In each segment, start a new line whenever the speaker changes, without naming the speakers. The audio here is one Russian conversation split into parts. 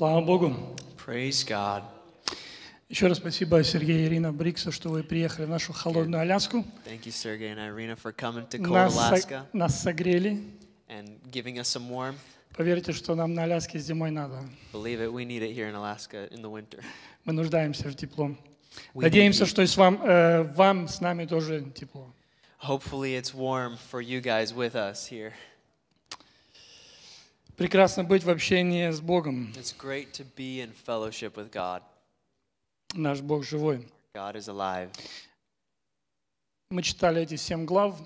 Слава Богу.
Praise God.
Еще раз спасибо Сергею и Ирина Бриксу, что вы приехали в нашу холодную Аляску.
Thank you, Sergey and Irina, for coming to cold
Нас,
Alaska
нас согрели.
and giving us some warmth.
Поверьте, что нам на Аляске зимой надо.
Believe it, we need it here in Alaska in the winter.
Мы нуждаемся в тепло.
We
Надеемся, что и с вам, э, вам с нами тоже тепло.
Hopefully, it's warm for you guys with us here.
Прекрасно быть в общении с Богом.
It's great to be in fellowship with God.
Наш Бог живой.
God is alive.
Мы читали эти семь глав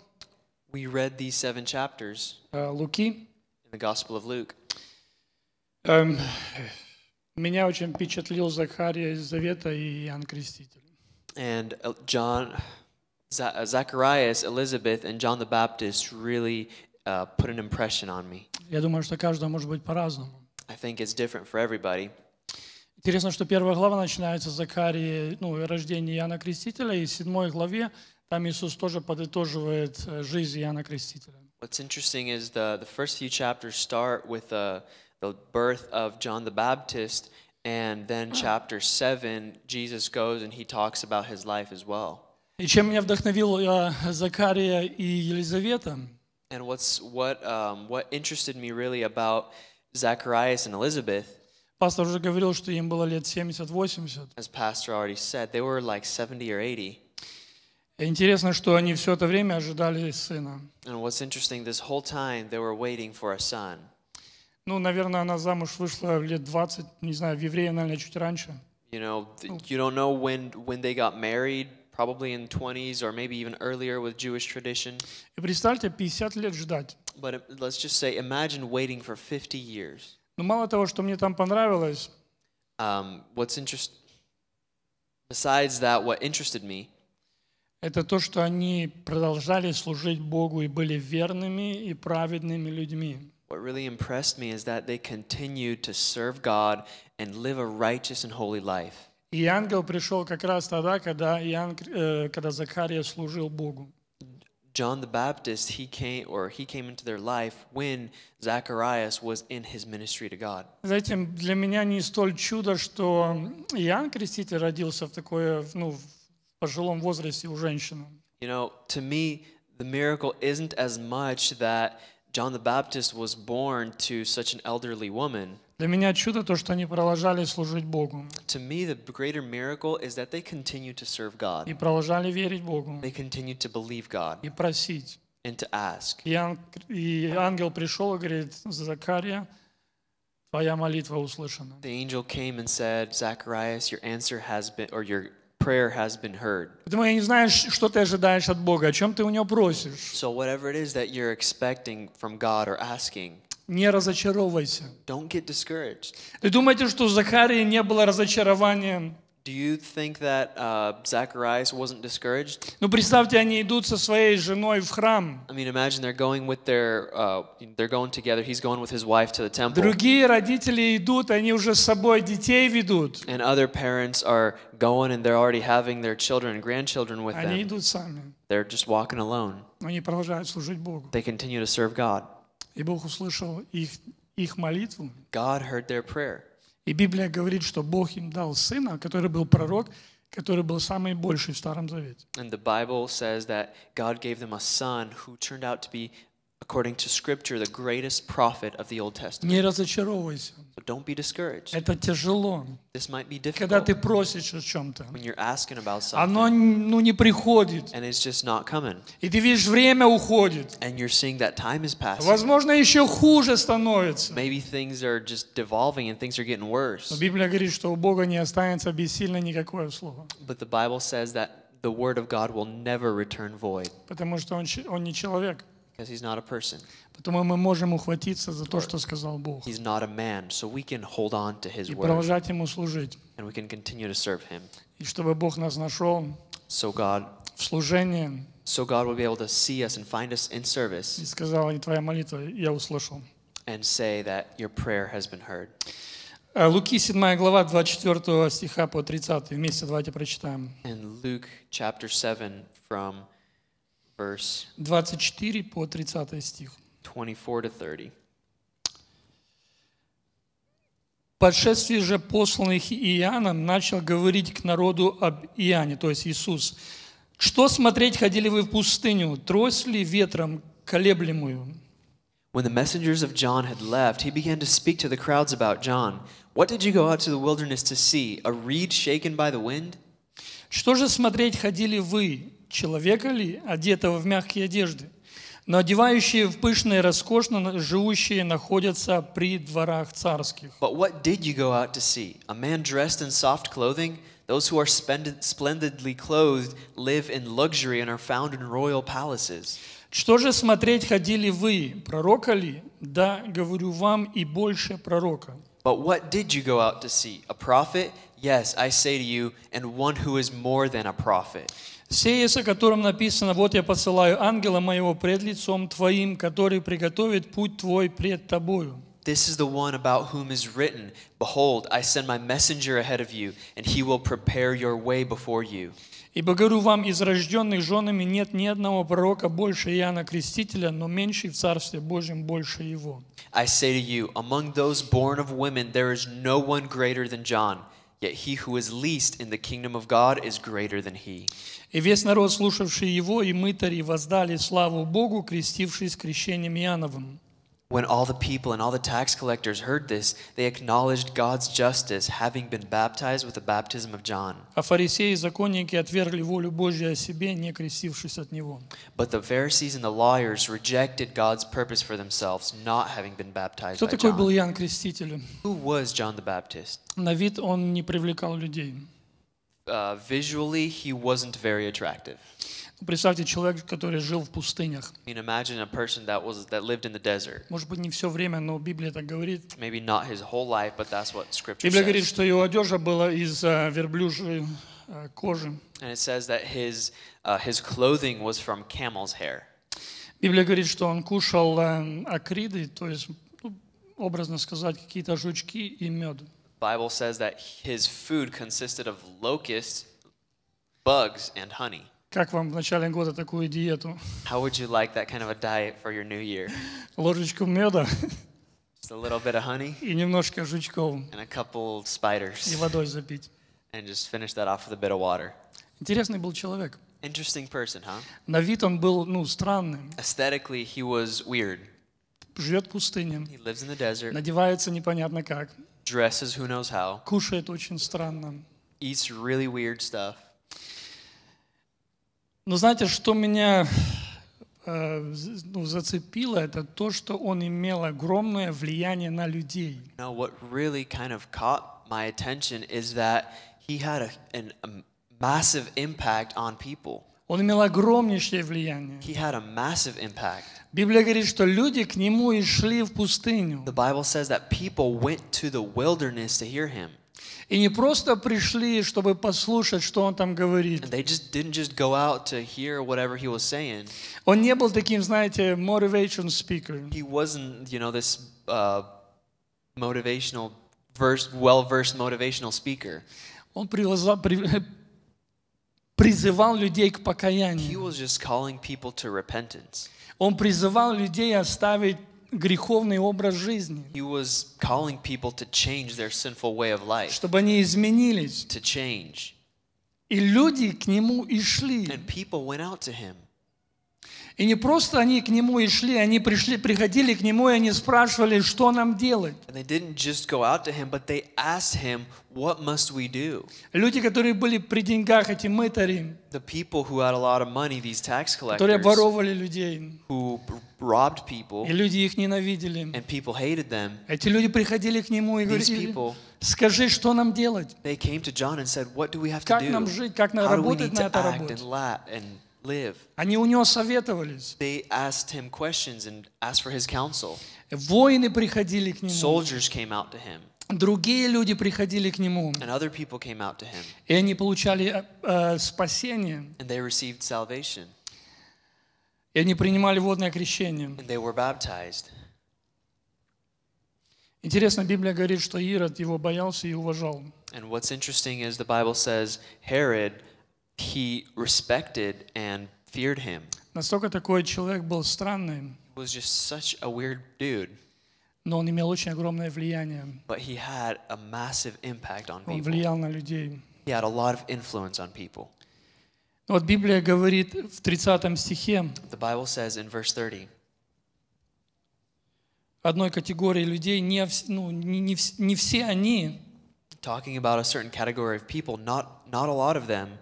We read these seven chapters
э, Луки.
in the Gospel of Luke.
Эм, Меня очень впечатлил Захария из Завета и Иоанн Креститель.
And uh, John, Za- uh, Zacharias, Elizabeth, and John the Baptist really uh, put an impression on me.
Я думаю, что каждого может быть по-разному.
I think it's different for everybody.
Интересно, что первая глава начинается с Закарии, ну, рождения Иоанна Крестителя, и в седьмой главе там Иисус тоже подытоживает э, жизнь Иоанна Крестителя.
What's interesting is the, the first few chapters start with uh, the birth of John the Baptist, and then chapter 7, Jesus goes and he talks about his life as well.
И чем меня вдохновил э, Закария и Елизавета,
And what's, what, um, what interested me really about Zacharias and Elizabeth,
пастор уже говорил, что им было лет 70-80.
as Pastor already said, they were like 70 or 80.
И Интересно, что они все это время ожидали сына.
And what's interesting, this whole time they were waiting for a son.
Ну, наверное, она замуж вышла в лет 20, не знаю, в еврея, наверное, чуть раньше.
You know, th- you don't know when, when they got married, probably in 20s or maybe even earlier with Jewish tradition.
И представьте, 50 лет ждать.
But it- let's just say, imagine waiting for 50 years.
Но мало того, что мне там понравилось,
Um, what's interest? Besides that, what interested me
это то, что они продолжали служить Богу и были верными и праведными людьми.
What really impressed me is that they continued to serve God and live a righteous and holy life.
И ангел пришел как раз тогда, когда, Иоанн, э, когда Захария служил Богу.
John the Baptist, he came or he came into their life when Zacharias was in his ministry to God.
Знаете, для меня не столь чудо, что Иоанн Креститель родился в такое, ну, в пожилом возрасте у женщины.
You know, to me, the miracle isn't as much that John the Baptist was born to such an elderly woman.
Для меня чудо то, что они продолжали служить Богу
To me, the greater miracle is that they continue to serve
и
God.
продолжали верить Богу
They continue to believe God
и просить.
and to ask.
И, ан- и ангел пришел и говорит, Закария, твоя молитва услышана.
The angel came and said, Zacharias, your answer has been, or your prayer has been heard.
Поэтому я не знаю, что ты ожидаешь от Бога, о чем ты у него просишь.
So, whatever it is that you're expecting from God or asking,
Не разочаровывайся.
don't get discouraged.
Ты думаете, что у Захарии не было разочарования?
Do you think that uh, Zacharias wasn't discouraged?
Ну, представьте, они идут со своей женой в храм.
I mean, imagine they're going with their, uh, they're going together. He's going with his wife to the temple,
Другие родители идут, они уже с собой детей ведут.
and other parents are going and they're already having their children and grandchildren with
Они
them.
идут сами.
They're just walking alone.
Но они продолжают служить Богу.
They continue to serve God.
И Бог услышал их, их молитву.
God heard their prayer.
И Библия говорит, что Бог им дал сына, который был пророк, который был самый больший в Старом Завете.
And the Bible says that God gave them a son who turned out to be, according to Scripture, the greatest prophet of the Old Testament.
Не разочаровывайся.
So don't be discouraged.
Это тяжело.
This might be
Когда
difficult
ты просишь о чем-то,
when you're asking about
оно
something
ну, не приходит.
and it's just not coming.
И ты видишь, время уходит.
And you're seeing that time is passing.
Возможно, еще хуже становится.
Maybe things are just devolving and things are getting
Но
worse.
Библия говорит, что у Бога не останется бессильно никакое слово.
But the Bible says that the word of God will never return void
Потому что он, ч- он не человек.
because he's not a person.
Потому мы можем ухватиться за то, что сказал Бог.
He's not a man. So we can hold on to his
И
word
продолжать Ему служить.
and we can continue to serve him.
И чтобы Бог нас нашел
So God
в служении
so God will be able to see us and find us in
и
service
сказал, и твоя молитва я услышал.
and say that your prayer has been heard.
А, Луки 7 глава 24 стиха по 30. Вместе давайте прочитаем.
In Luke chapter 7 from verse
24 по 30 стих.
24 to 30.
подшествии же посланных Иоанном начал говорить к народу об Иоанне, то есть Иисус. Что смотреть ходили вы в пустыню? Трось ли ветром колеблемую?
When the messengers of John had left, he began to speak to the crowds about John. What did you go out to the wilderness to see? A reed shaken by the wind?
Что же смотреть ходили вы? Человека ли, одетого в мягкие одежды? Но одевающие в пышное и роскошно живущие находятся при дворах царских.
But what did you go out to see? A man dressed in soft clothing? Those who are splendidly clothed live in luxury and are found in royal palaces.
Что же смотреть ходили вы? Пророка ли? Да, говорю вам, и больше пророка.
But what did you go out to see? A prophet? Yes, I say to you, and one who is more than a prophet.
Сеяс, о котором написано, вот я посылаю ангела моего пред лицом твоим, который приготовит путь твой пред тобою.
This is the one about whom is written, Behold, I send my messenger ahead of you, and he will prepare your way before you.
Ибо говорю вам, из рожденных женами нет ни одного пророка больше Иоанна Крестителя, но меньший в Царстве Божьем больше его.
I say to you, among those born of women, there is no one greater than John, yet he who is least in the kingdom of God is greater than he.
И весь народ, слушавший его, и мытари воздали славу Богу, крестившись крещением Иоанновым.
When all the people and all the tax collectors heard this, they acknowledged God's justice, having been baptized with the baptism of John.
А фарисеи и законники отвергли волю Божью о себе, не крестившись от него.
But the Pharisees and the lawyers rejected God's purpose for themselves, not having been baptized
Кто
by
такой был
John.
Иоанн Креститель?
Who was John the Baptist?
На вид он не привлекал людей.
Uh, visually, he wasn't very attractive.
Ну, Представьте, человек, который жил в пустынях.
I mean, imagine a person that was that lived in the desert.
Может быть, не все время, но Библия так говорит.
Maybe not his whole life, but that's what Scripture
Библия говорит,
says.
что его одежда была из э, верблюжьей э, кожи.
And it says that his uh, his clothing was from camel's hair.
Библия говорит, что он кушал э, акриды, то есть, ну, образно сказать, какие-то жучки и мед.
Bible says that his food consisted of locusts, bugs, and honey.
Как вам в начале года такую диету?
How would you like that kind of a diet for your new year?
Ложечку меда
Just a little bit of honey
и немножко жучков
and a couple
и
spiders,
водой запить.
and just finish that off with a bit of water.
Интересный был человек.
Interesting person, huh?
На вид он был, ну, странным.
Aesthetically, he was weird.
Живет в пустыне,
He lives in the desert,
надевается непонятно как,
dresses who knows how,
кушает очень странно.
eats really weird stuff.
Но знаете, что меня э, ну, зацепило, это то, что он имел огромное влияние на людей.
Now, what really kind of caught my attention is that he had a, an, a massive impact on people.
Он имел огромнейшее влияние.
He had a massive impact.
Библия говорит, что люди к нему и шли в пустыню.
The Bible says that people went to the wilderness to hear him.
И не просто пришли, чтобы послушать, что он там говорит.
And they just didn't just go out to hear whatever he was saying.
Он не был таким, знаете, motivation speaker.
He wasn't, you know, this uh, motivational, verse, well-versed motivational speaker.
Он привоза- при- призывал людей к
He
покаянию.
was just calling people to repentance.
Он призывал людей оставить греховный образ жизни,
He was calling people to change their sinful way of life,
чтобы они изменились.
to change.
И люди к нему и шли.
And people went out to him.
И не просто они к нему и шли, они пришли, приходили к нему, и они спрашивали, что нам делать.
Him?
Люди, которые были при деньгах, эти мытари,
The people who had a lot of money, these tax
которые воровали людей,
who robbed people,
и люди их ненавидели.
and people hated them,
Эти люди приходили к нему и говорили,
people,
скажи, что нам делать,
they came to John and said, What do we have to
как
do?
нам жить, как нам работать на
to
это
act
работать.
and, and live?
Они у него советовались.
They asked him questions and asked for his counsel.
Воины приходили к нему,
Soldiers came out to him,
другие люди приходили к нему,
and other people came out to him,
и они получали э, спасение,
and they received salvation,
и они принимали водное крещение.
and they were baptized.
Интересно, Библия говорит, что Ирод его боялся и уважал.
And what's interesting is the Bible says Herod, he respected and feared him.
Настолько такой человек был странный.
He was just such a weird dude.
но он имел очень огромное влияние.
but he had a massive impact on
Он
people.
влиял на людей.
He had a lot of influence on people.
Вот Библия говорит в 30 стихе
The Bible says in verse 30
одной категории людей, не, вс- ну, не, не вс- не все они
talking about a certain category of people, not, not a lot of them,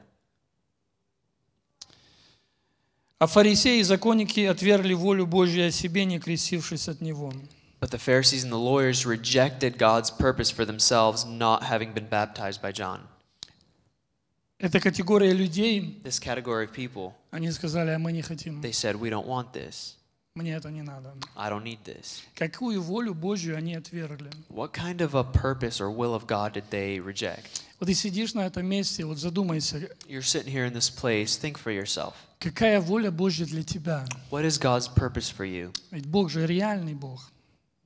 А фарисеи и законники отвергли волю Божью о себе, не крестившись от Него.
but the Pharisees and the lawyers rejected God's purpose for themselves, not having been baptized by John.
Эта категория людей,
This category of people,
они сказали, а мы не хотим,
they said, We don't want this.
мне это не надо.
I don't need this.
Какую волю Божью они отвергли?
What kind of a purpose or will of God did they reject?
Вот ты сидишь на этом месте, вот задумайся,
You're sitting here in this place, think for yourself.
Какая воля Божья для тебя?
What is God's purpose for you?
Ведь Бог же реальный Бог.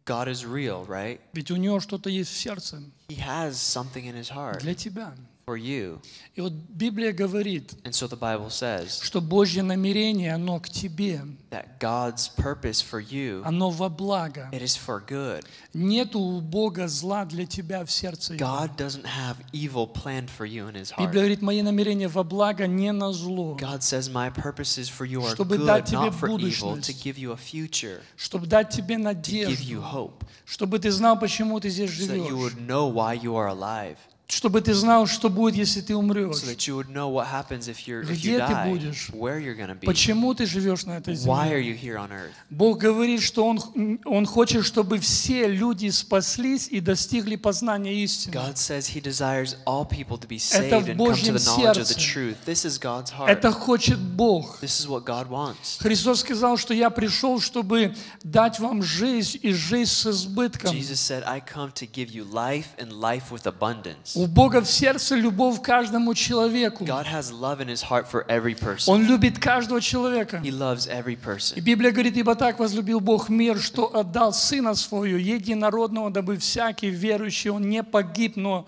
God is real, right?
Ведь у Него что-то есть в сердце
He has something in his heart
для тебя.
for you.
И вот Библия говорит,
And so the Bible says
что Божье намерение, оно к тебе,
that God's purpose for you,
оно во благо.
it is for good.
Нету у Бога зла для тебя в сердце Его.
God doesn't have evil planned for you in his heart.
Библия говорит, мои намерения во благо, не на зло,
God says, My purposes for you are
Чтобы
good,
дать тебе
not for evil, to
будущность.
give you a future,
чтобы дать тебе
to give you
надежду,
hope,
чтобы ты знал, почему ты здесь
so that you
живешь,
would know why you are alive,
Чтобы ты знал, что будет, если ты умрешь,
so that you would know what happens if you're if
Где ты
die,
будешь?
where you're going to be,
почему ты живешь на этой
why are
земле.
you here on earth.
Бог говорит, что он, он хочет, чтобы все люди спаслись и достигли познания истины.
God says He desires all people to be
Это
saved
в
and come to
Божьем
the knowledge of the
сердце.
truth. This is God's heart.
Это хочет Бог.
This is what God wants.
Христос сказал, что я пришел, чтобы дать вам жизнь и жизнь с избытком.
Jesus said, I come to give you life and life with abundance.
У Бога в сердце любовь к каждому человеку.
God has love in His heart for every person.
Он любит каждого человека.
He loves every
И
person.
Библия говорит, ибо так возлюбил Бог мир, что отдал Сына Своего, единородного, дабы всякий верующий, он не погиб, но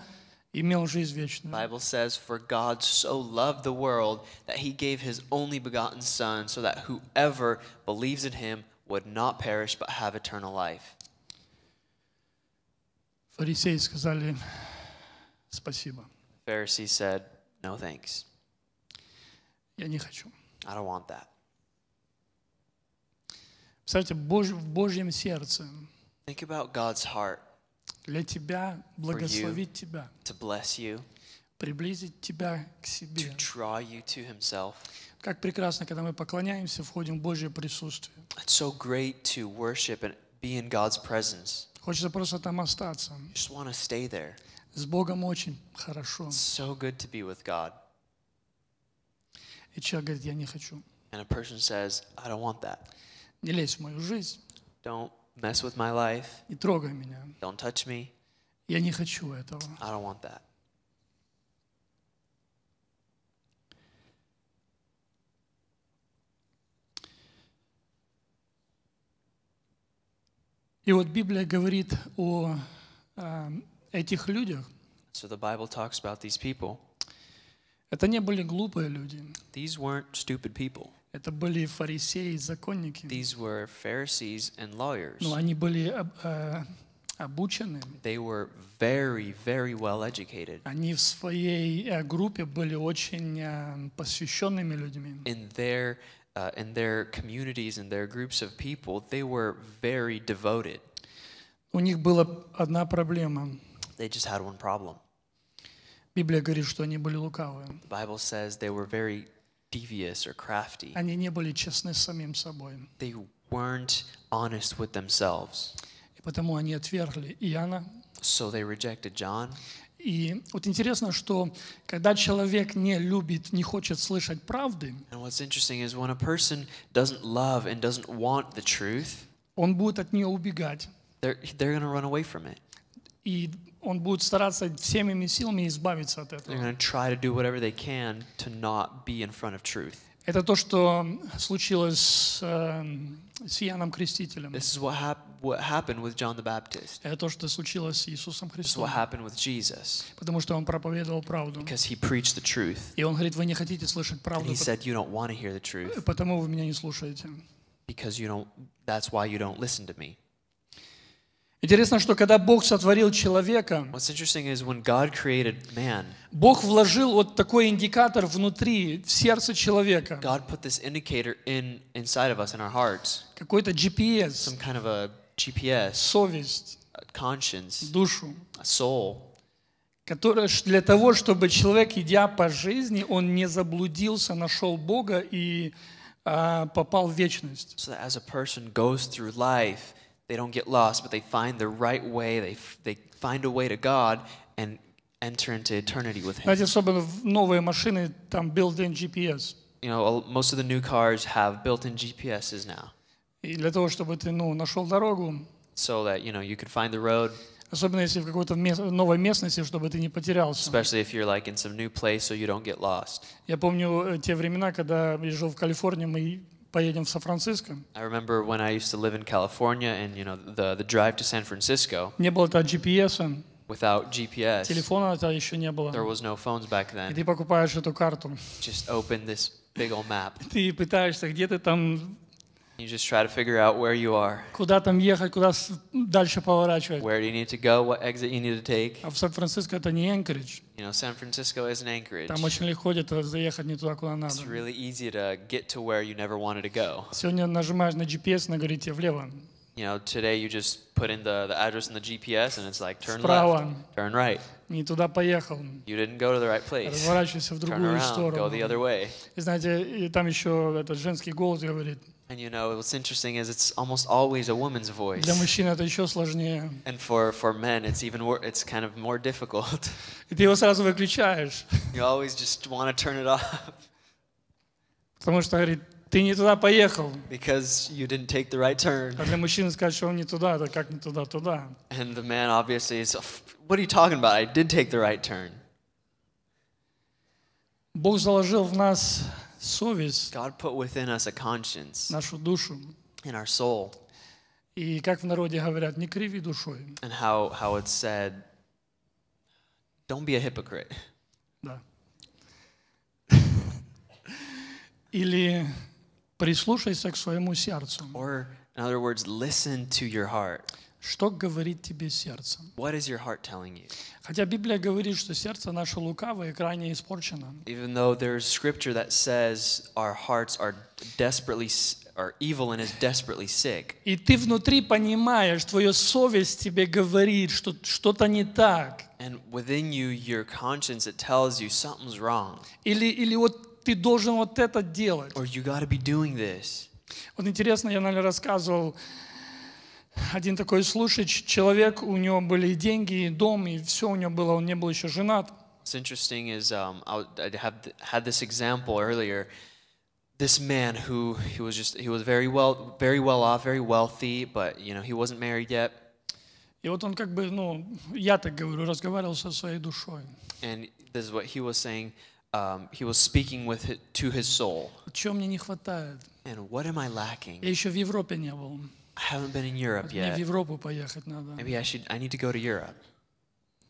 имел жизнь вечную.
Bible says, For God so loved the world that He gave His only begotten Son, so that whoever believes in Him would not perish but have eternal life.
Фарисеи сказали, спасибо,
Pharisees said, No thanks.
я не хочу.
I don't want that.
Представьте, Бож- в Божьем сердце
Think about God's heart
для тебя благословить тебя,
to bless you,
приблизить тебя к
to
себе.
draw you to Himself.
Как прекрасно, когда мы поклоняемся, входим в Божье присутствие.
It's so great to worship and be in God's presence.
Хочется просто там остаться.
You just want to stay there.
С Богом очень хорошо.
So good to be with God.
И человек говорит, я не хочу.
And a person says, I don't want that.
Не лезь в мою жизнь,
Don't mess with my life.
не трогай меня.
Don't touch me.
Я не хочу этого.
I don't want that.
И вот Библия говорит о а, этих людях.
So the Bible talks about these people.
Это не были глупые люди.
These weren't stupid people.
Это были фарисеи, законники.
These were Pharisees and lawyers.
Но они были а, обучены.
They were very, very well educated.
Они в своей а, группе были очень а, посвященными людьми.
In their uh, in their communities and their groups of people, they were very devoted.
У них была одна проблема.
They just had one problem.
Библия говорит, что они были лукавые.
The Bible says they were very devious or crafty.
Они не были честны с самим собой.
They weren't honest with themselves.
И потому они отвергли Иоанна.
So they rejected John.
И вот интересно, что когда человек не любит, не хочет слышать правды,
And what's interesting is when a person doesn't love and doesn't want the truth,
он будет от нее убегать.
they're, they're going to run away from it.
И он будет стараться всеми силами избавиться от
They're
этого.
going to try to do whatever they can to not be in front of truth.
Это то, что случилось с, э, с Иоанном Крестителем.
This is what, hap- what happened with John the Baptist.
Это то, что случилось с Иисусом
This is
Христом.
what happened with Jesus
Потому что он проповедовал правду.
because he preached the truth.
И он говорит, вы не хотите слышать
And
правду,
he said, You don't want to hear the truth
потому вы меня не слушаете.
because you don't, that's why you don't listen to me.
Интересно, что когда Бог сотворил человека,
man,
Бог вложил вот такой индикатор внутри, в сердце человека,
God put this indicator in inside of us in our hearts,
какой-то GPS,
some kind of a GPS,
совесть,
a conscience,
душу,
a soul,
которая для того, чтобы человек, идя по жизни, он не заблудился, нашел Бога и а, попал в вечность.
so that as a person goes through life, they don't get lost, but they find the right way. They f- they find a way to God and enter into eternity with Him.
Знаете, особенно в новые машины, там built-in GPS.
You know, a- most of the new cars have built-in GPSs now,
И для того, чтобы ты ну, нашел дорогу,
so that you know you could find the road,
особенно если в какой-то мес- новой местности, чтобы ты не потерялся.
especially if you're like in some new place, so you don't get lost.
Я помню э, те времена, когда я жил в Калифорнии, мы поедем в Сан-Франциско.
I remember when I used to live in California, and you know the the drive to San Francisco
Не было тогда GPS,
without GPS.
телефона тогда еще не было.
There was no phones back
И
then.
ты покупаешь эту карту.
Just open this big old map.
Ты пытаешься, где ты там,
You just try to figure out where you are,
куда там ехать, куда дальше поворачивать.
where do you need to go, what exit you need to take.
А в Сан-Франциско это не Энкоридж.
You know, San Francisco isn't Anchorage.
Там очень легко где-то заехать не туда, куда надо.
It's really easy to get to where you never wanted to go.
Сегодня нажимаешь на GPS, она говорит тебе влево,
You know, today you just put in the, the address in the GPS and it's like turn
вправо,
left, turn right.
не туда поехал,
You didn't go to the right place.
разворачивайся в
Turn
другую
around, go the other
сторону.
way.
И знаете, и там еще этот женский голос говорит,
And you know, what's interesting is it's almost always a woman's voice.
для мужчин это еще сложнее.
And for, for men, it's even more, it's kind of more difficult.
И ты его сразу выключаешь,
you always just want to turn it off
потому что говорит, ты не туда поехал.
because you didn't take the right turn.
А для мужчины сказать, что он не туда, это как не туда, tуда.
And the man obviously is, what are you talking about? I did take the right turn.
Бог заложил в нас совесть,
God put within us a conscience
нашу душу.
in our soul.
И как в народе говорят, не криви душой.
And how, how it's said, don't be a hypocrite.
Да. Или прислушайся к своему сердцу.
Or, in other words, listen to your heart.
Что говорит тебе сердце?
What is your heart telling you?
Хотя Библия говорит, что сердце наше лукавое и крайне испорчено.
Even though there's scripture that says our hearts are desperately are evil and is desperately sick.
И ты внутри понимаешь, твоя совесть тебе говорит, что что-то не так.
And within you, your conscience, it tells you something's wrong.
Или, или вот ты должен вот это делать.
Or you got to be doing this.
Вот интересно, я, наверное, рассказывал, один такой случай, человек, у него были и деньги, и дом, и все у него было, он не был еще женат.
What's interesting is um, I, have had this example earlier. This man who he was just he was very well very well off, very wealthy, but you know he wasn't married yet,
И вот он как бы, ну, я так говорю, разговаривал со своей душой.
and this is what he was saying. Um, he was speaking with hi- to his soul.
Чего мне не хватает?
And what am I lacking?
Я еще в Европе не был.
I haven't been in Europe
Мне в
yet.
Европу поехать надо.
Maybe I should. I need to go to Europe.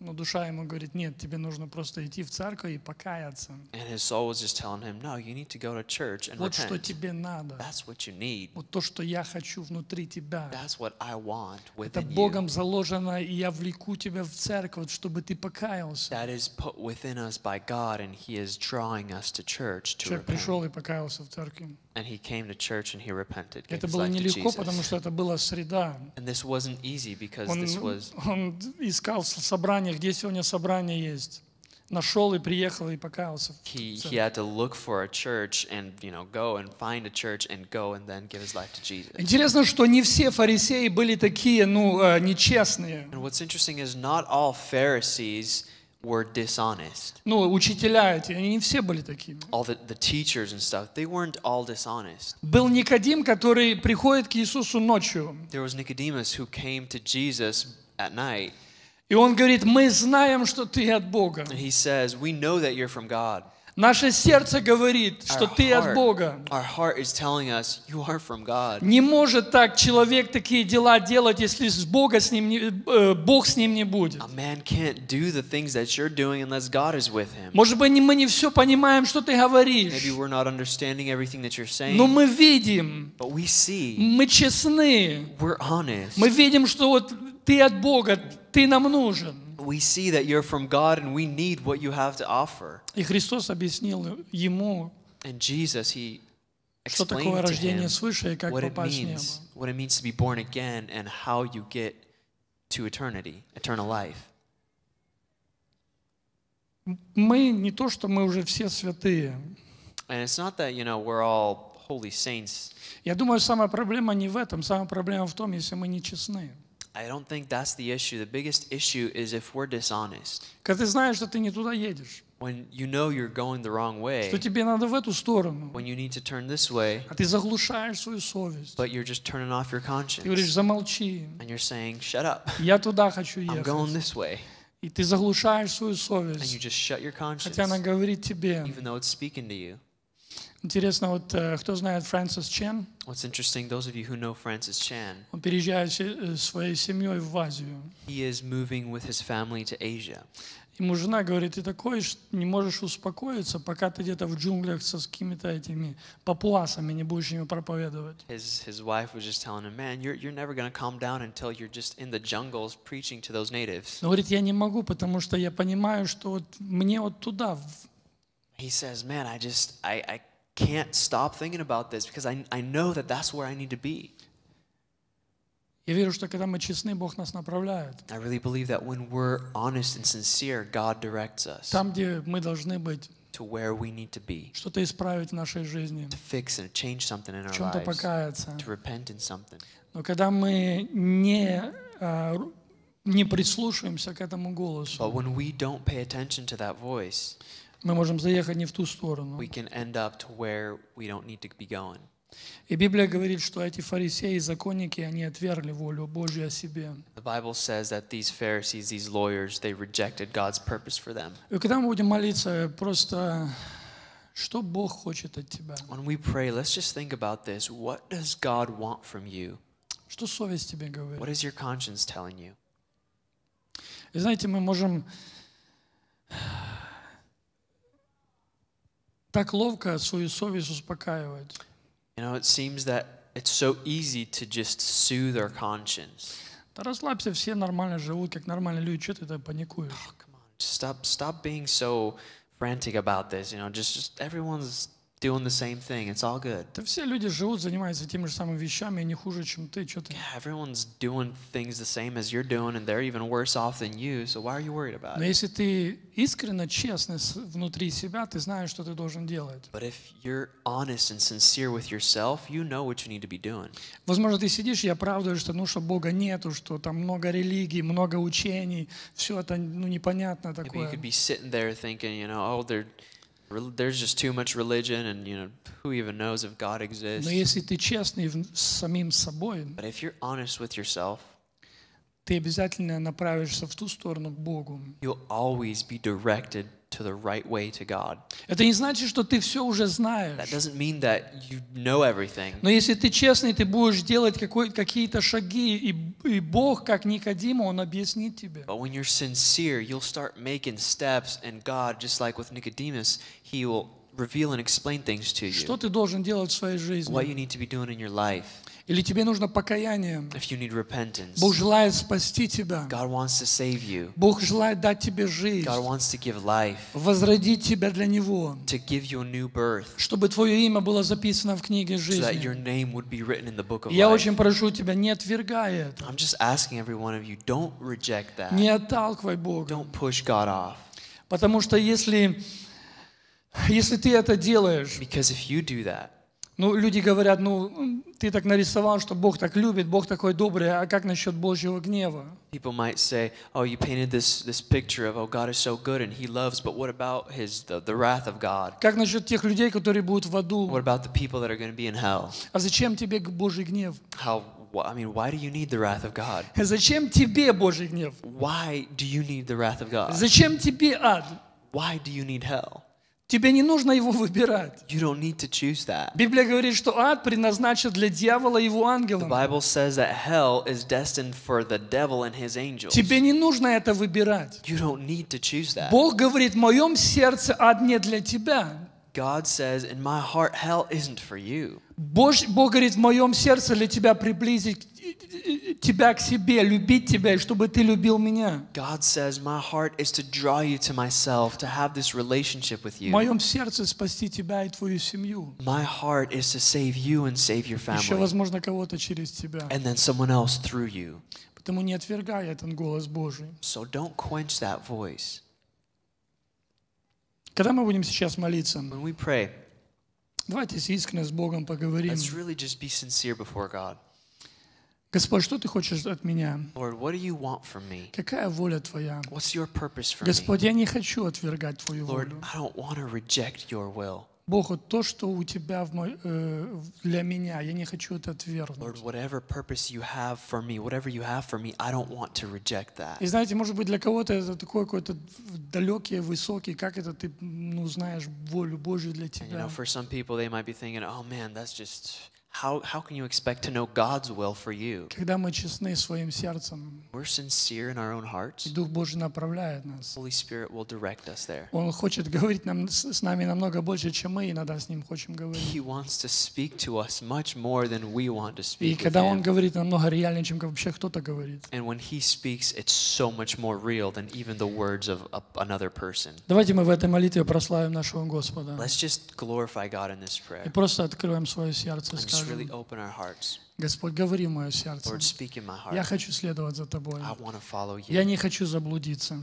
Но душа ему говорит, нет, тебе нужно просто идти в церковь и покаяться.
And his soul was just telling him, no, you need to go to church and
Вот что
repent.
тебе надо.
That's what you need.
Вот то, что я хочу внутри тебя.
That's what I want
Это
within you.
Богом заложено, и я влеку тебя в церковь, чтобы ты покаялся.
That is put within us by God, and He is drawing us to church to
Человек
repent.
пришел и покаялся в церкви.
And he came to church and he repented.
Это было нелегко, потому что это была среда.
And this wasn't easy because this was
он искал собрание, где сегодня собрание есть. Нашел и приехал и покаялся.
he, he had to look for a church and you know go and find a church and go and then give his life to Jesus.
Интересно, что не все фарисеи были такие, ну, э, нечестные.
And what's interesting is not all Pharisees were dishonest.
Ну, учителя эти, они не все были такими.
All the, the teachers and stuff, they weren't all dishonest.
Был Никодим, который приходит к Иисусу ночью.
There was Nicodemus who came to Jesus at night
И он говорит, мы знаем, что ты от Бога.
and he says, We know that you're from God.
Наше сердце говорит, что
Our
ты от
heart-
Бога.
Our heart is telling us you are from God.
Не может так человек такие дела делать, если с Бога с ним не, э, Бог с ним не будет.
A man can't do the things that you're doing unless God is with him.
Может быть, мы не все понимаем, что ты говоришь,
Maybe we're not understanding everything that you're saying,
но мы видим,
but we see
мы честны,
we're honest.
мы видим, что вот ты от Бога, ты нам нужен.
We see that you're from God and we need what you have to offer.
И Христос объяснил ему,
And Jesus, he
что такое рождение свыше и как попасть в небо.
what it means to be born again and how you get to eternity, eternal life.
Мы не то, что мы уже все святые.
And it's not that, you know, we're all holy saints.
Я думаю, самая проблема не в этом. Самая проблема в том, если мы не честны.
I don't think that's the issue. The biggest issue is if we're dishonest.
Когда ты знаешь, что ты не туда едешь,
When you know you're going the wrong way,
что тебе надо в эту сторону,
when you need to turn this way,
а ты заглушаешь свою совесть.
but you're just turning off your
Ты говоришь,
conscience
замолчи,
and you're saying, shut up,
я туда хочу
I'm going
ехать.
this way.
И ты заглушаешь свою
And you
совесть,
just shut your conscience,
хотя она говорит тебе.
even though it's speaking to you.
Интересно, вот э, кто знает Фрэнсис Чен,
What's interesting, those of you who know Francis Chan,
он переезжает э, своей семьей в Азию.
he is moving with his family to Asia.
Ему жена говорит, ты такой, не можешь успокоиться, пока ты где-то в джунглях со с какими-то этими папуасами не будешь ими проповедовать.
His, his wife was just telling him, man, you're, you're never going to calm down until you're just in the jungles preaching to those natives.
Но говорит, я не могу, потому что я понимаю, что вот мне вот туда,
He says, man, I just, I, I can't stop thinking about this because I, I know that that's where I need to be.
Я верю, что когда мы честны, Бог нас направляет.
I really believe that when we're honest and sincere, God directs us
Там, где мы должны быть,
to where we need to be,
что-то исправить в нашей жизни,
to fix and change something in
в
our
чем-то
lives,
покаяться.
to repent in something.
Но когда мы не, а, ру- не прислушиваемся к этому голосу,
But when we don't pay attention to that voice,
мы можем заехать не в ту сторону.
we can end up to where we don't need to be going.
И Библия говорит, что эти фарисеи и законники, они отвергли волю Божью о себе.
The Bible says that these Pharisees, these lawyers, they rejected God's purpose for them.
И когда мы будем молиться, просто что Бог хочет от тебя?
When we pray, let's just think about this. What does God want from you?
Что совесть тебе говорит?
What is your conscience telling you?
И знаете, мы можем так ловко свою совесть успокаивать.
You know, it seems that it's so easy to just soothe our conscience.
Да расслабься, все нормально живут, как нормальные люди, что ты так паникуешь?
Oh, come on, just stop, stop being so frantic about this. You know, just, just everyone's doing the same thing. It's all good.
Да все люди живут, занимаются теми же самыми вещами, и не хуже, чем ты. Что ты?
Yeah, everyone's doing things the same as you're doing, and they're even worse off than you. So why are you worried about
Но
it?
если ты искренне, честно с- внутри себя, ты знаешь, что ты должен делать.
But if you're honest and sincere with yourself, you know what you need to be doing.
Возможно, ты сидишь и оправдываешь, что, ну, что Бога нету, что там много религий, много учений, все это ну, непонятно
Maybe you
такое.
could be sitting there thinking, you know, oh, there, rel- there's just too much religion, and you know, who even knows if God exists?
Но если ты честный в- с самим собой,
But if you're honest with yourself,
ты обязательно направишься в ту сторону к Богу.
you'll always be directed to the right way to God.
Это не значит, что ты все уже
That
знаешь.
doesn't mean that you know everything.
Но если ты честный, ты будешь делать какой- какие-то шаги, и, и Бог, как Никодиму, Он объяснит тебе.
But when you're sincere, you'll start making steps, and God, just like with Nicodemus, He will reveal and explain things to
Что
you.
ты должен делать в своей
What
жизни?
you need to be doing in your life.
Или тебе нужно покаяние?
If you need repentance,
Бог желает спасти тебя.
God wants to save you.
Бог желает дать тебе жизнь,
God wants to give life,
возродить тебя для Него,
to give you a new birth,
чтобы твое имя было записано в книге
so that your
жизни.
name would be written in the book of
Я
life.
очень прошу тебя, не отвергай это,
I'm just asking every one of you, don't reject that.
не отталкивай Бога.
Don't push God off.
Потому что если, если ты это делаешь,
Because if you do that,
ну, люди говорят, ну, ты так нарисовал, что Бог так любит, Бог такой добрый, а как насчет Божьего гнева?
people might say, oh, you painted this, this picture of, oh, God is so good and he loves, but what about his, the, the wrath of God?
Как насчет тех людей, которые будут в аду?
What about the people that are going to be in hell?
А зачем тебе Божий гнев?
How, I mean, why do you need the wrath of God?
Зачем тебе Божий гнев?
Why do you need the wrath of God?
Зачем тебе ад?
Why do you need hell?
Тебе не нужно его выбирать.
You don't need to choose that.
Библия говорит, что ад предназначен для дьявола и его
The
ангелам.
Bible says that hell is destined for the devil and his angels.
Тебе не нужно это выбирать.
You don't need to choose that.
Бог говорит, в моем сердце ад не для тебя.
God says, in my heart, hell isn't for you.
Бож- Бог говорит, в моем сердце для тебя приблизить тебя к себе, любить тебя, и чтобы ты любил меня.
God says, My heart is to draw you to myself, to have this relationship with
В
you.
моем сердце спасти тебя и твою семью.
My heart is to save you and save your
Еще,
family,
возможно, кого-то через тебя.
and then someone else through you.
Потому не отвергай этот голос Божий.
So don't quench that voice.
Когда мы будем сейчас молиться,
When we pray,
давайте искренне с Богом поговорим.
let's really just be sincere before God.
Господь, что ты хочешь от меня?
Lord, what do you want from me?
Какая воля твоя?
What's your purpose for me?
Господь, я не хочу отвергать твою
Lord,
волю.
I don't want to reject your will.
Бог, вот то, что у тебя в мой- э, для меня, я не хочу это
Lord,
отвергнуть.
whatever purpose you have for me, whatever you have for me, I don't want to reject that.
И знаете, может быть, для кого-то это такой какой-то далекий, высокий, как это ты ну, знаешь волю Божью для
And, you
тебя.
know, for some people, they might be thinking, oh man, that's just, how, how can you expect to know God's will for you?
Когда мы честны своим сердцем,
We're sincere in our own hearts.
и Дух Божий направляет нас.
Holy Spirit will direct us there.
Он хочет говорить нам, с с нами намного больше, чем мы иногда с Ним хотим говорить.
He wants to speak to us much more than we want to
И
speak with
когда Он
him.
говорит, намного реальнее, чем вообще кто-то говорит.
And when he speaks, it's so much more real than even the words of a, another person.
Давайте мы в этой молитве прославим нашего Господа.
Let's just glorify God in this
И
prayer
просто откроем свое сердце и
and just really open our hearts.
Господь, говори в мое сердце. Я хочу следовать за Тобой. Я не хочу заблудиться.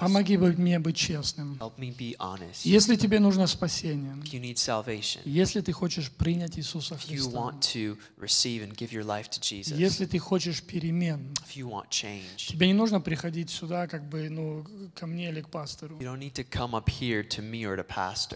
Помоги мне быть честным. Если тебе нужно спасение, если ты хочешь принять Иисуса Христа, если ты хочешь перемен, тебе не нужно приходить сюда, как бы, ну, ко мне или к пастору.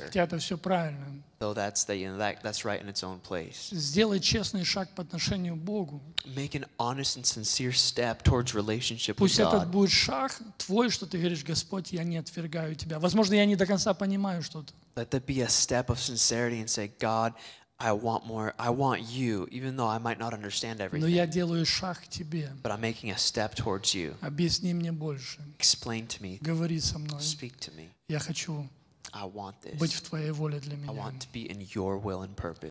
Хотя это все правильно.
though that's the, you know, that, that's right in its own place.
Сделай честный шаг по отношению к Богу.
Make an honest and sincere step towards relationship with
Пусть этот
God.
будет шаг твой, что ты говоришь, Господь, я не отвергаю тебя. Возможно, я не до конца понимаю что-то.
Let that be a step of sincerity and say, God, I want more. I want you, even though I might not understand
Но
everything.
я делаю шаг к тебе.
But I'm making a step towards you.
Объясни мне больше.
Explain to me.
Говори со мной.
Speak to me.
Я хочу
I want
быть
this.
в Твоей воле для
I
меня.
want to be in your will and purpose.